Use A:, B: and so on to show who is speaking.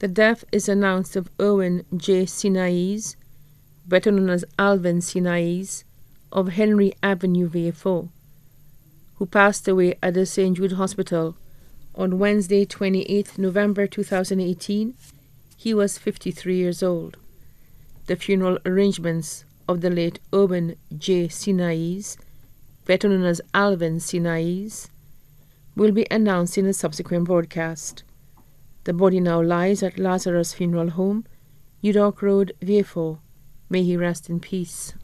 A: The death is announced of Irwin J. Sinaise, better known as Alvin Sinaise, of Henry Avenue, Vieux who passed away at the St. Jude Hospital on Wednesday, 28 November 2018. He was 53 years old. The funeral arrangements of the late Irwin J. Sinaise, better known as Alvin Sinaise, will be announced in a subsequent broadcast. The body now lies at Lazarus Funeral Home, New Dock Road, Vieux May he rest in peace.